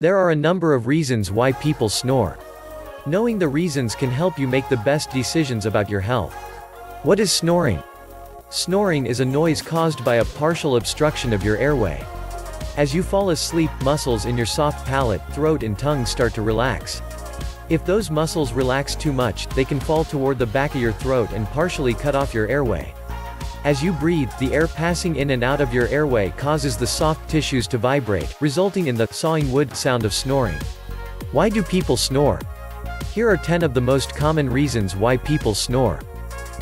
There are a number of reasons why people snore. Knowing the reasons can help you make the best decisions about your health. What is snoring? Snoring is a noise caused by a partial obstruction of your airway. As you fall asleep, muscles in your soft palate, throat and tongue start to relax. If those muscles relax too much, they can fall toward the back of your throat and partially cut off your airway. As you breathe, the air passing in and out of your airway causes the soft tissues to vibrate, resulting in the sawing wood sound of snoring. Why do people snore? Here are 10 of the most common reasons why people snore.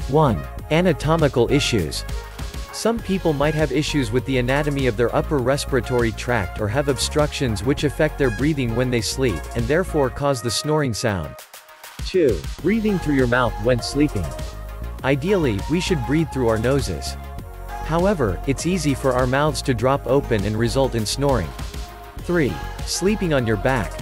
1. Anatomical issues. Some people might have issues with the anatomy of their upper respiratory tract or have obstructions which affect their breathing when they sleep, and therefore cause the snoring sound. 2. Breathing through your mouth when sleeping. Ideally, we should breathe through our noses. However, it's easy for our mouths to drop open and result in snoring. 3. Sleeping on your back.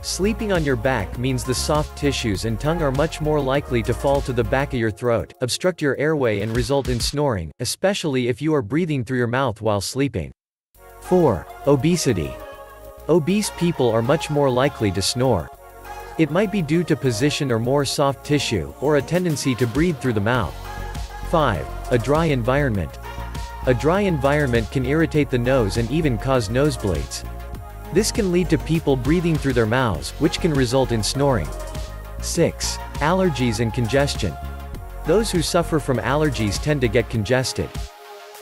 Sleeping on your back means the soft tissues and tongue are much more likely to fall to the back of your throat, obstruct your airway and result in snoring, especially if you are breathing through your mouth while sleeping. 4. Obesity. Obese people are much more likely to snore. It might be due to position or more soft tissue, or a tendency to breathe through the mouth. 5. A dry environment. A dry environment can irritate the nose and even cause nosebleeds. This can lead to people breathing through their mouths, which can result in snoring. 6. Allergies and congestion. Those who suffer from allergies tend to get congested.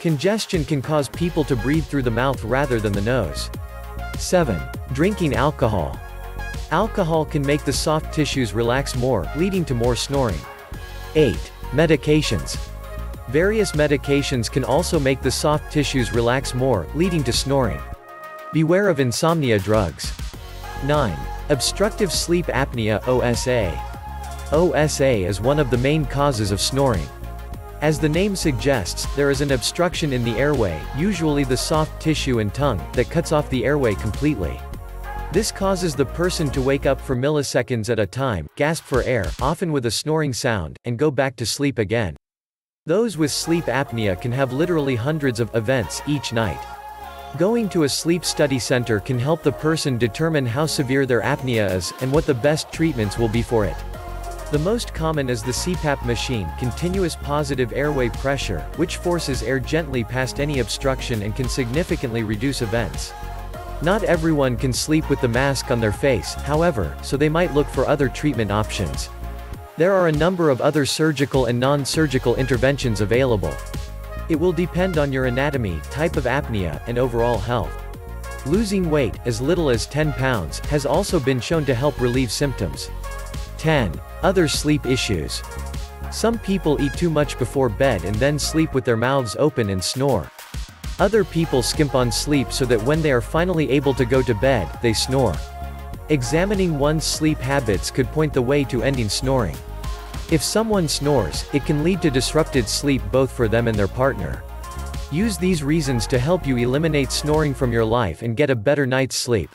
Congestion can cause people to breathe through the mouth rather than the nose. 7. Drinking alcohol. Alcohol can make the soft tissues relax more, leading to more snoring. 8. Medications. Various medications can also make the soft tissues relax more, leading to snoring. Beware of insomnia drugs. 9. Obstructive sleep apnea OSA. OSA is one of the main causes of snoring. As the name suggests, there is an obstruction in the airway, usually the soft tissue and tongue, that cuts off the airway completely. This causes the person to wake up for milliseconds at a time, gasp for air, often with a snoring sound, and go back to sleep again. Those with sleep apnea can have literally hundreds of events each night. Going to a sleep study center can help the person determine how severe their apnea is, and what the best treatments will be for it. The most common is the CPAP machine, continuous positive airway pressure, which forces air gently past any obstruction and can significantly reduce events. Not everyone can sleep with the mask on their face, however, so they might look for other treatment options. There are a number of other surgical and non-surgical interventions available. It will depend on your anatomy, type of apnea, and overall health. Losing weight, as little as 10 pounds, has also been shown to help relieve symptoms. 10. Other sleep issues. Some people eat too much before bed and then sleep with their mouths open and snore. Other people skimp on sleep so that when they are finally able to go to bed, they snore. Examining one's sleep habits could point the way to ending snoring. If someone snores, it can lead to disrupted sleep both for them and their partner. Use these reasons to help you eliminate snoring from your life and get a better night's sleep.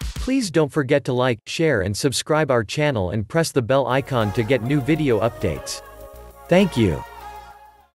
Please don't forget to like, share and subscribe our channel and press the bell icon to get new video updates. Thank you.